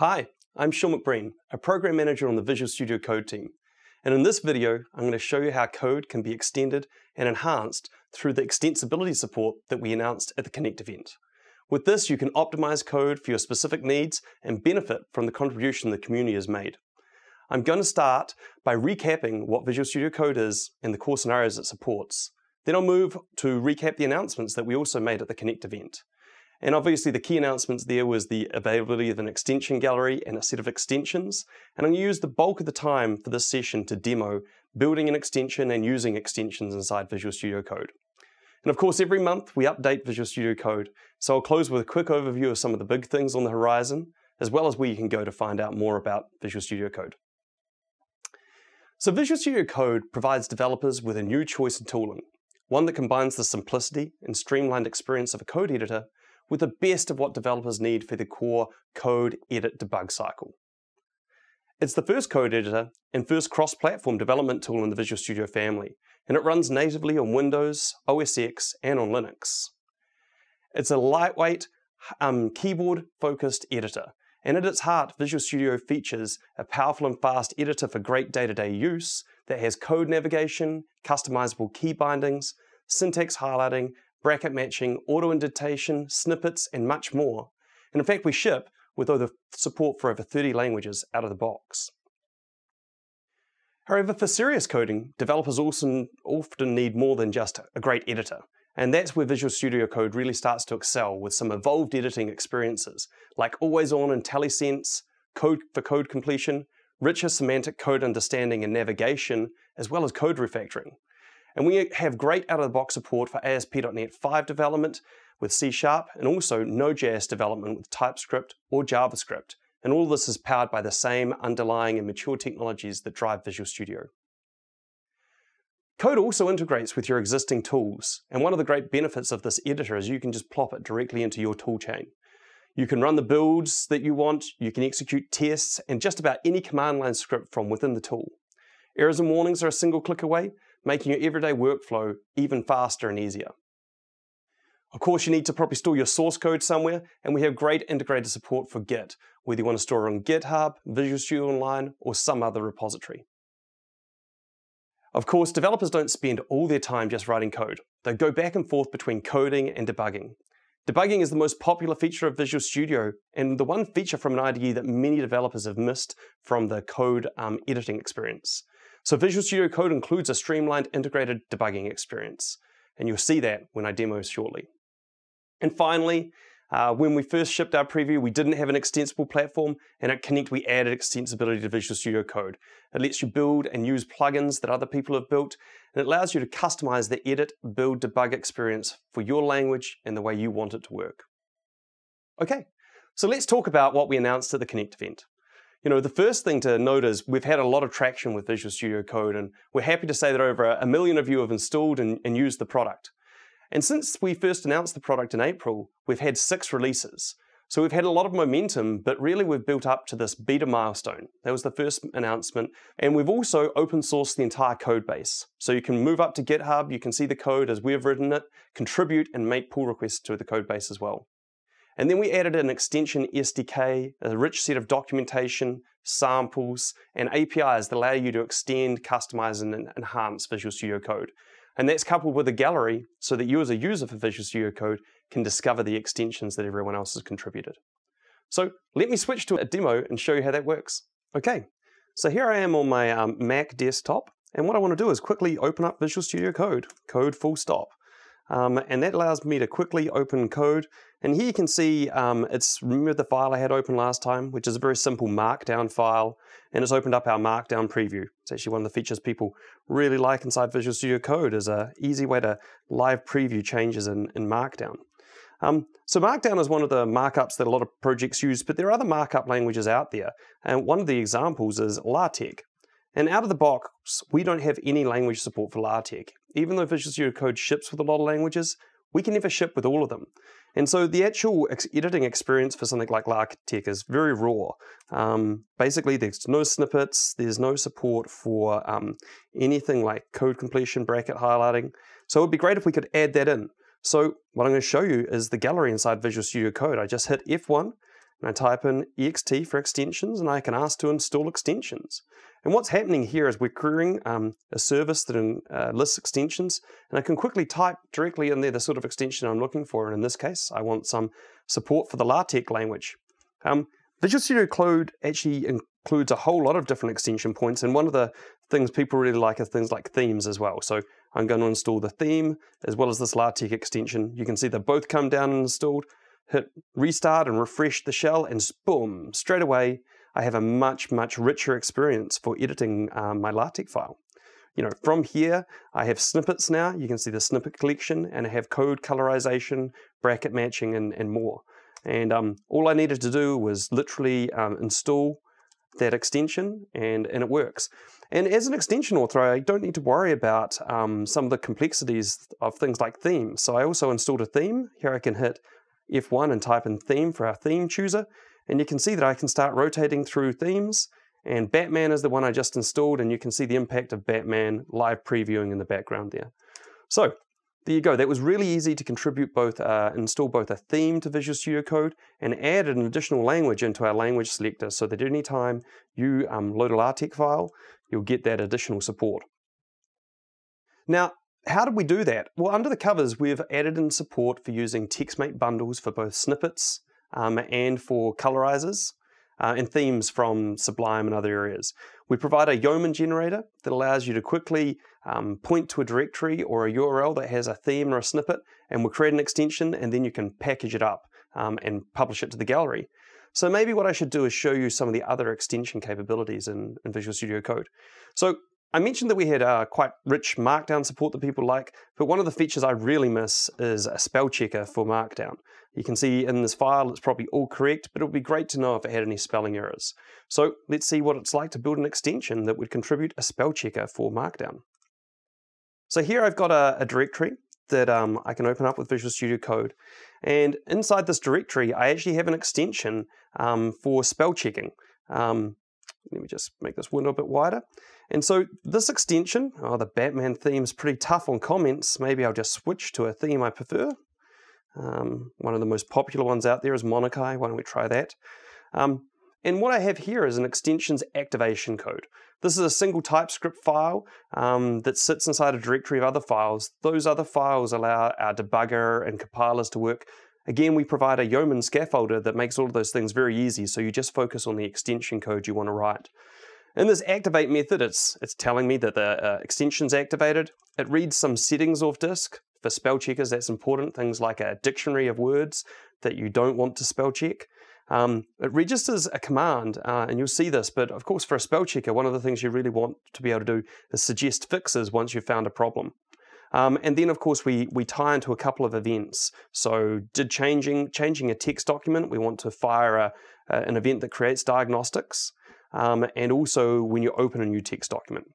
Hi, I'm Sean McBreen, a Program Manager on the Visual Studio Code team. And in this video, I'm going to show you how code can be extended and enhanced through the extensibility support that we announced at the Connect event. With this, you can optimize code for your specific needs and benefit from the contribution the community has made. I'm going to start by recapping what Visual Studio Code is and the core scenarios it supports. Then I'll move to recap the announcements that we also made at the Connect event. And obviously the key announcements there was the availability of an extension gallery and a set of extensions. And I'm going to use the bulk of the time for this session to demo building an extension and using extensions inside Visual Studio Code. And of course, every month we update Visual Studio Code. So I'll close with a quick overview of some of the big things on the horizon, as well as where you can go to find out more about Visual Studio Code. So Visual Studio Code provides developers with a new choice in tooling, one that combines the simplicity and streamlined experience of a code editor with the best of what developers need for the core code edit debug cycle. It's the first code editor and first cross-platform development tool in the Visual Studio family, and it runs natively on Windows, OS X, and on Linux. It's a lightweight, um, keyboard-focused editor, and at its heart, Visual Studio features a powerful and fast editor for great day-to-day -day use that has code navigation, customizable key bindings, syntax highlighting, bracket matching, auto indentation, snippets, and much more. And in fact, we ship with over support for over 30 languages out of the box. However, for serious coding, developers also often need more than just a great editor. And that's where Visual Studio Code really starts to excel with some evolved editing experiences, like Always On IntelliSense, Code for Code Completion, richer semantic code understanding and navigation, as well as code refactoring. And we have great out-of-the-box support for ASP.NET 5 development with C Sharp and also Node.js development with TypeScript or JavaScript. And all this is powered by the same underlying and mature technologies that drive Visual Studio. Code also integrates with your existing tools, and one of the great benefits of this editor is you can just plop it directly into your toolchain. You can run the builds that you want, you can execute tests, and just about any command line script from within the tool. Errors and warnings are a single click away, making your everyday workflow even faster and easier. Of course, you need to properly store your source code somewhere, and we have great integrated support for Git, whether you want to store it on GitHub, Visual Studio Online, or some other repository. Of course, developers don't spend all their time just writing code. They go back and forth between coding and debugging. Debugging is the most popular feature of Visual Studio, and the one feature from an IDE that many developers have missed from the code um, editing experience. So Visual Studio Code includes a streamlined integrated debugging experience, and you'll see that when I demo shortly. And finally, uh, when we first shipped our preview, we didn't have an extensible platform, and at Connect we added extensibility to Visual Studio Code. It lets you build and use plugins that other people have built, and it allows you to customize the edit, build, debug experience for your language and the way you want it to work. Okay, so let's talk about what we announced at the Connect event. You know, the first thing to note is we've had a lot of traction with Visual Studio Code, and we're happy to say that over a million of you have installed and, and used the product. And since we first announced the product in April, we've had six releases. So we've had a lot of momentum, but really we've built up to this beta milestone. That was the first announcement. And we've also open sourced the entire code base. So you can move up to GitHub, you can see the code as we've written it, contribute and make pull requests to the code base as well. And then we added an extension SDK, a rich set of documentation, samples, and APIs that allow you to extend, customize, and enhance Visual Studio Code. And that's coupled with a gallery so that you as a user for Visual Studio Code can discover the extensions that everyone else has contributed. So let me switch to a demo and show you how that works. Okay, so here I am on my um, Mac desktop, and what I want to do is quickly open up Visual Studio Code, code full stop. Um, and that allows me to quickly open code. And here you can see um, it's, remember the file I had open last time, which is a very simple markdown file, and it's opened up our markdown preview. It's actually one of the features people really like inside Visual Studio Code is an easy way to live preview changes in, in markdown. Um, so Markdown is one of the markups that a lot of projects use, but there are other markup languages out there. And one of the examples is LaTeX. And out of the box, we don't have any language support for LaTeX. Even though Visual Studio Code ships with a lot of languages, we can never ship with all of them. And so the actual ex editing experience for something like LaTeX is very raw. Um, basically, there's no snippets, there's no support for um, anything like code completion, bracket highlighting. So it would be great if we could add that in. So what I'm going to show you is the gallery inside Visual Studio Code. I just hit F1, and and I type in ext for extensions, and I can ask to install extensions. And what's happening here is we're querying um, a service that uh, lists extensions, and I can quickly type directly in there the sort of extension I'm looking for. And in this case, I want some support for the LaTeX language. Um, Visual Studio Code actually includes a whole lot of different extension points, and one of the things people really like are things like themes as well. So I'm going to install the theme as well as this LaTeX extension. You can see they both come down and installed. Hit restart and refresh the shell, and boom, straight away I have a much, much richer experience for editing um, my LaTeX file. You know, from here, I have snippets now. You can see the snippet collection, and I have code colorization, bracket matching, and, and more. And um, all I needed to do was literally um, install that extension, and, and it works. And as an extension author, I don't need to worry about um, some of the complexities of things like themes. So I also installed a theme. Here I can hit F1 and type in theme for our theme chooser, and you can see that I can start rotating through themes and Batman is the one I just installed and you can see the impact of Batman live previewing in the background there. So there you go. That was really easy to contribute both, uh, install both a theme to Visual Studio Code and add an additional language into our language selector so that any time you um, load a LaTeX file, you'll get that additional support. Now, how did we do that? Well, under the covers, we've added in support for using TextMate bundles for both snippets um, and for colorizers uh, and themes from Sublime and other areas. We provide a Yeoman generator that allows you to quickly um, point to a directory or a URL that has a theme or a snippet, and we'll create an extension, and then you can package it up um, and publish it to the gallery. So maybe what I should do is show you some of the other extension capabilities in, in Visual Studio Code. So I mentioned that we had uh, quite rich Markdown support that people like, but one of the features I really miss is a spell checker for Markdown. You can see in this file it's probably all correct, but it would be great to know if it had any spelling errors. So let's see what it's like to build an extension that would contribute a spell checker for Markdown. So here I've got a, a directory that um, I can open up with Visual Studio Code. And inside this directory, I actually have an extension um, for spell checking. Um, let me just make this window a bit wider. And so this extension, oh, the Batman theme is pretty tough on comments. Maybe I'll just switch to a theme I prefer. Um, one of the most popular ones out there is Monokai. Why don't we try that? Um, and what I have here is an extensions activation code. This is a single TypeScript file um, that sits inside a directory of other files. Those other files allow our debugger and compilers to work. Again, we provide a Yeoman scaffolder that makes all of those things very easy, so you just focus on the extension code you want to write. In this activate method, it's, it's telling me that the uh, extension's activated. It reads some settings off disk. For spell checkers, that's important. Things like a dictionary of words that you don't want to spell check. Um, it registers a command, uh, and you'll see this, but of course, for a spell checker, one of the things you really want to be able to do is suggest fixes once you've found a problem. Um, and then, of course, we, we tie into a couple of events. So, did changing changing a text document, we want to fire a, a, an event that creates diagnostics, um, and also when you open a new text document.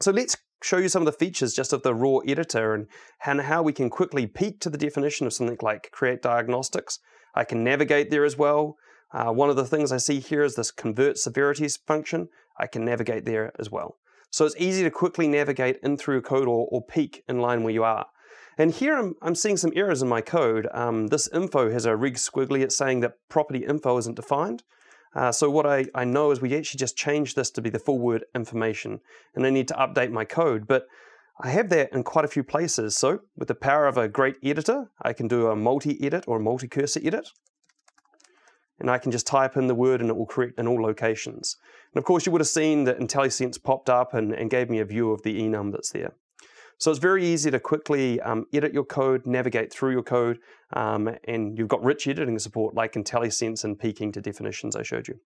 So, let's show you some of the features just of the raw editor and, and how we can quickly peek to the definition of something like create diagnostics I can navigate there as well. Uh, one of the things I see here is this convert severities function. I can navigate there as well. So it's easy to quickly navigate in through code or, or peek in line where you are. And here I'm, I'm seeing some errors in my code. Um, this info has a rig squiggly. It's saying that property info isn't defined. Uh, so what I, I know is we actually just changed this to be the full word information. And I need to update my code. But I have that in quite a few places. So with the power of a great editor, I can do a multi-edit or a multi-cursor edit. And I can just type in the word and it will correct in all locations. And of course, you would have seen that IntelliSense popped up and, and gave me a view of the enum that's there. So it's very easy to quickly um, edit your code, navigate through your code, um, and you've got rich editing support like IntelliSense and peeking to definitions I showed you.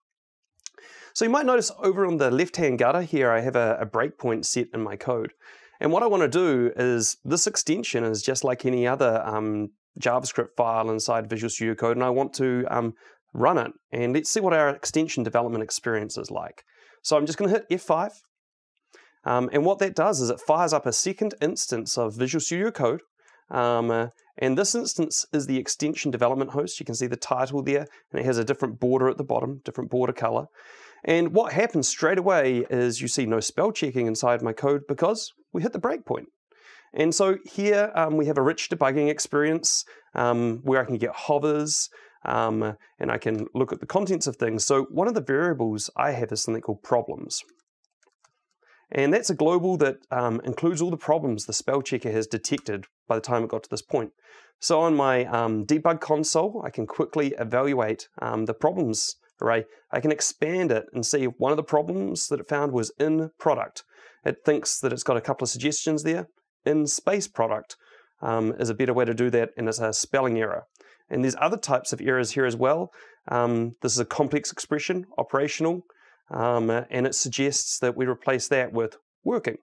So you might notice over on the left-hand gutter here, I have a, a breakpoint set in my code. And what I want to do is this extension is just like any other um, JavaScript file inside Visual Studio Code, and I want to um, run it. And let's see what our extension development experience is like. So I'm just going to hit F5. Um, and what that does is it fires up a second instance of Visual Studio Code. Um, uh, and this instance is the extension development host. You can see the title there, and it has a different border at the bottom, different border color. And what happens straight away is you see no spell checking inside my code because we hit the breakpoint. And so here um, we have a rich debugging experience um, where I can get hovers, um, and I can look at the contents of things. So one of the variables I have is something called problems. And that's a global that um, includes all the problems the spell checker has detected by the time it got to this point. So on my um, debug console, I can quickly evaluate um, the problems array. I can expand it and see if one of the problems that it found was in product. It thinks that it's got a couple of suggestions there. In space product um, is a better way to do that, and it's a spelling error. And there's other types of errors here as well. Um, this is a complex expression, operational, um, and it suggests that we replace that with working.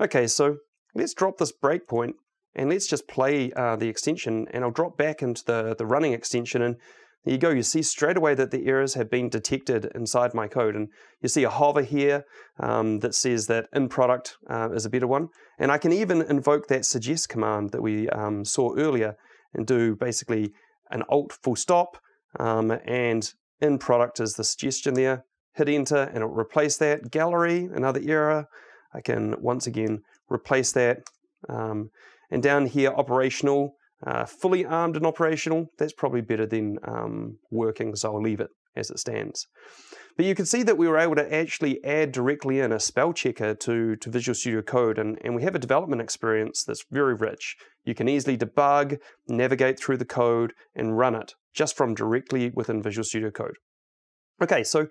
Okay, so let's drop this breakpoint and let's just play uh, the extension and I'll drop back into the, the running extension and there you go, you see straight away that the errors have been detected inside my code and you see a hover here um, that says that in product uh, is a better one and I can even invoke that suggest command that we um, saw earlier and do basically an alt full stop um, and in product is the suggestion there hit enter and it'll replace that. Gallery, another error. I can once again replace that. Um, and down here, operational, uh, fully armed and operational. That's probably better than um, working, so I'll leave it as it stands. But you can see that we were able to actually add directly in a spell checker to, to Visual Studio Code, and, and we have a development experience that's very rich. You can easily debug, navigate through the code, and run it just from directly within Visual Studio Code. Okay, so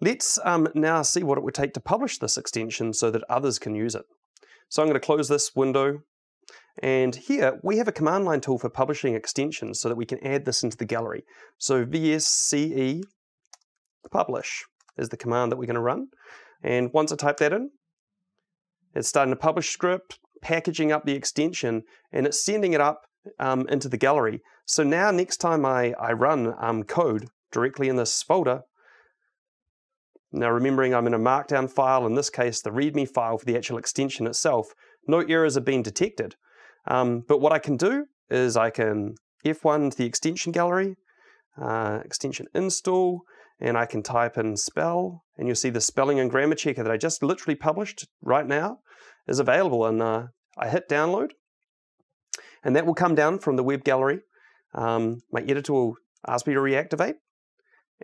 Let's um, now see what it would take to publish this extension so that others can use it. So I'm going to close this window and here we have a command line tool for publishing extensions so that we can add this into the gallery. So vsce publish is the command that we're going to run. And once I type that in, it's starting to publish script, packaging up the extension, and it's sending it up um, into the gallery. So now next time I, I run um, code directly in this folder, now remembering I'm in a markdown file, in this case the readme file for the actual extension itself, no errors have been detected. Um, but what I can do is I can F1 to the extension gallery, uh, extension install, and I can type in spell, and you'll see the spelling and grammar checker that I just literally published right now is available. And uh, I hit download, and that will come down from the web gallery. Um, my editor will ask me to reactivate,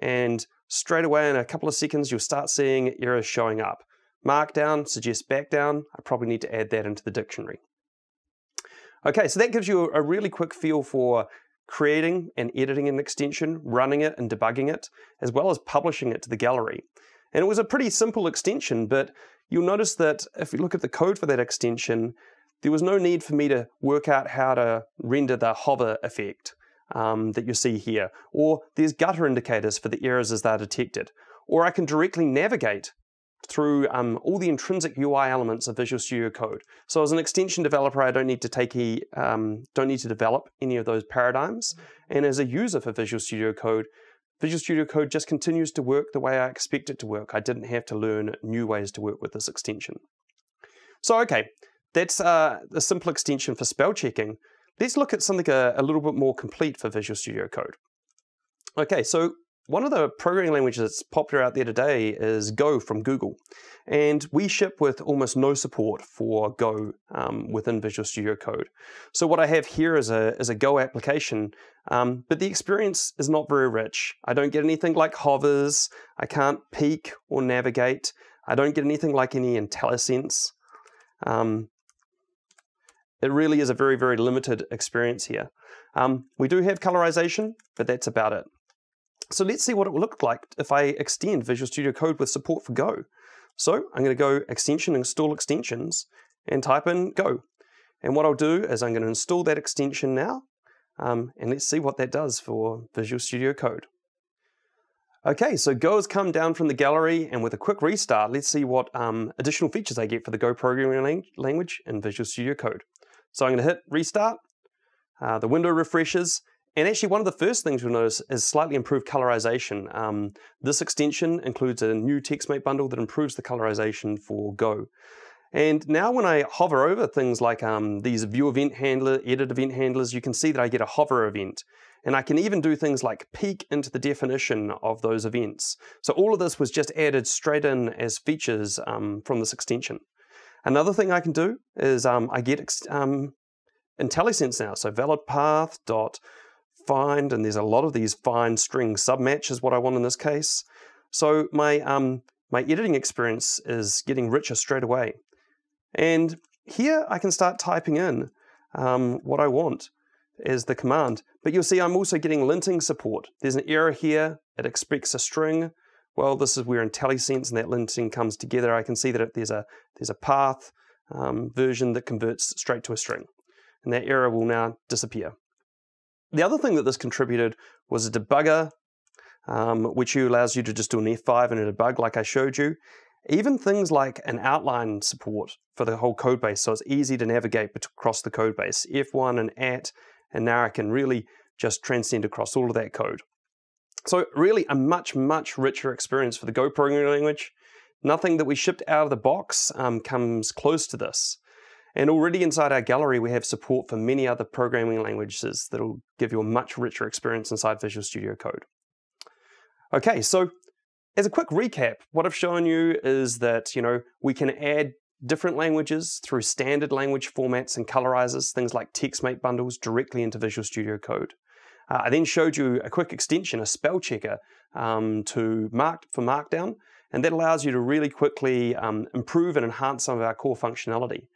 and straight away in a couple of seconds, you'll start seeing errors showing up. Markdown suggests backdown. I probably need to add that into the dictionary. Okay, so that gives you a really quick feel for creating and editing an extension, running it and debugging it, as well as publishing it to the gallery. And it was a pretty simple extension, but you'll notice that if you look at the code for that extension, there was no need for me to work out how to render the hover effect um, that you see here, or there's gutter indicators for the errors as they're detected, or I can directly navigate through um, all the intrinsic UI elements of Visual Studio Code. So as an extension developer, I don't need to take a, um, don't need to develop any of those paradigms. And as a user for Visual Studio Code, Visual Studio Code just continues to work the way I expect it to work. I didn't have to learn new ways to work with this extension. So okay, that's uh, a simple extension for spell checking. Let's look at something a, a little bit more complete for Visual Studio Code. Okay, so one of the programming languages that's popular out there today is Go from Google. And we ship with almost no support for Go um, within Visual Studio Code. So what I have here is a, is a Go application, um, but the experience is not very rich. I don't get anything like hovers, I can't peek or navigate, I don't get anything like any IntelliSense. Um, it really is a very, very limited experience here. Um, we do have colorization, but that's about it. So let's see what it will look like if I extend Visual Studio Code with support for Go. So I'm going to go extension, install extensions, and type in Go. And what I'll do is I'm going to install that extension now, um, and let's see what that does for Visual Studio Code. Okay, so Go has come down from the gallery, and with a quick restart, let's see what um, additional features I get for the Go programming language in Visual Studio Code. So I'm going to hit restart. Uh, the window refreshes. And actually, one of the first things you'll notice is slightly improved colorization. Um, this extension includes a new TextMate bundle that improves the colorization for Go. And now when I hover over things like um, these view event handler, edit event handlers, you can see that I get a hover event. And I can even do things like peek into the definition of those events. So all of this was just added straight in as features um, from this extension. Another thing I can do is um, I get um, IntelliSense now. So valid path dot find, and there's a lot of these fine string submatch is what I want in this case. So my, um, my editing experience is getting richer straight away. And here I can start typing in um, what I want as the command. But you'll see I'm also getting linting support. There's an error here, it expects a string. Well, this is where IntelliSense and that linting comes together. I can see that there's a, there's a path um, version that converts straight to a string. And that error will now disappear. The other thing that this contributed was a debugger, um, which allows you to just do an F5 and a debug like I showed you. Even things like an outline support for the whole code base, so it's easy to navigate across the code base. F1 and at, and now I can really just transcend across all of that code. So really a much, much richer experience for the Go programming language. Nothing that we shipped out of the box um, comes close to this. And already inside our gallery, we have support for many other programming languages that'll give you a much richer experience inside Visual Studio Code. Okay, so as a quick recap, what I've shown you is that, you know, we can add different languages through standard language formats and colorizers, things like TextMate bundles directly into Visual Studio Code. Uh, I then showed you a quick extension, a spell checker um, to mark for Markdown, and that allows you to really quickly um, improve and enhance some of our core functionality.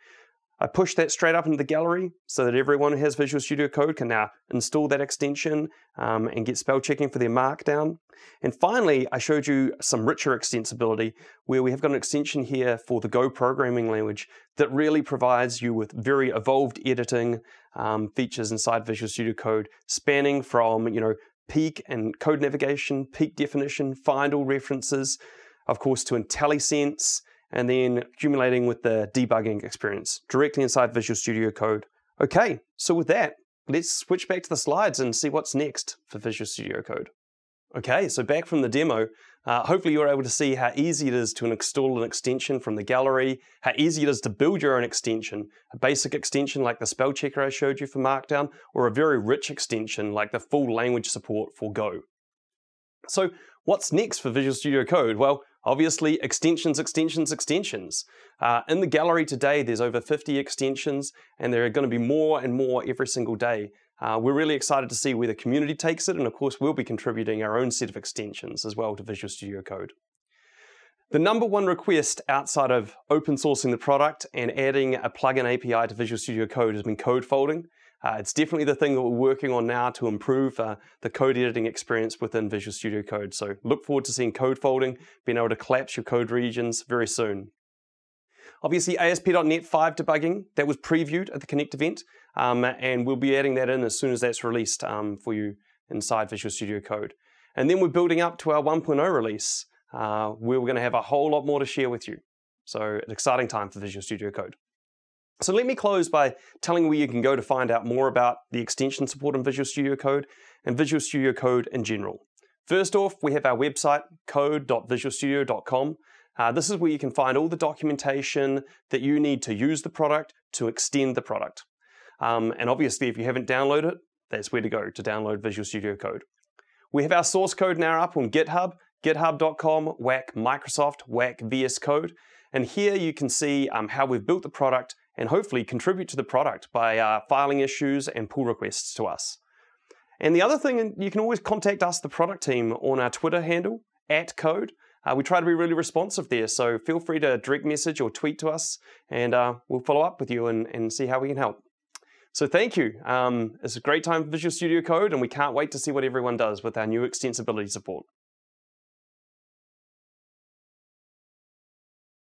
I pushed that straight up into the gallery so that everyone who has Visual Studio Code can now install that extension um, and get spell checking for their markdown. And finally, I showed you some richer extensibility where we have got an extension here for the Go programming language that really provides you with very evolved editing um, features inside Visual Studio Code, spanning from you know peek and code navigation, peek definition, find all references, of course to IntelliSense, and then accumulating with the debugging experience directly inside Visual Studio Code. Okay, so with that, let's switch back to the slides and see what's next for Visual Studio Code. Okay, so back from the demo, uh, hopefully you were able to see how easy it is to install an extension from the gallery, how easy it is to build your own extension, a basic extension like the spell checker I showed you for Markdown, or a very rich extension like the full language support for Go. So what's next for Visual Studio Code? Well, Obviously, extensions, extensions, extensions. Uh, in the gallery today, there's over 50 extensions, and there are going to be more and more every single day. Uh, we're really excited to see where the community takes it, and of course, we'll be contributing our own set of extensions as well to Visual Studio Code. The number one request outside of open sourcing the product and adding a plugin API to Visual Studio Code has been code folding. Uh, it's definitely the thing that we're working on now to improve uh, the code editing experience within Visual Studio Code. So look forward to seeing code folding, being able to collapse your code regions very soon. Obviously, ASP.NET 5 debugging, that was previewed at the Connect event, um, and we'll be adding that in as soon as that's released um, for you inside Visual Studio Code. And then we're building up to our 1.0 release, uh, where we're going to have a whole lot more to share with you. So, an exciting time for Visual Studio Code. So let me close by telling where you can go to find out more about the extension support in Visual Studio Code and Visual Studio Code in general. First off, we have our website, code.visualstudio.com. Uh, this is where you can find all the documentation that you need to use the product to extend the product. Um, and obviously, if you haven't downloaded it, that's where to go to download Visual Studio Code. We have our source code now up on GitHub, github.com, whack Microsoft, whack VS Code. And here you can see um, how we've built the product and hopefully contribute to the product by uh, filing issues and pull requests to us. And the other thing, you can always contact us, the product team, on our Twitter handle, at code. Uh, we try to be really responsive there, so feel free to direct message or tweet to us, and uh, we'll follow up with you and, and, see how we can help. So thank you. Um, it's a great time for Visual Studio Code, and we can't wait to see what everyone does with our new extensibility support.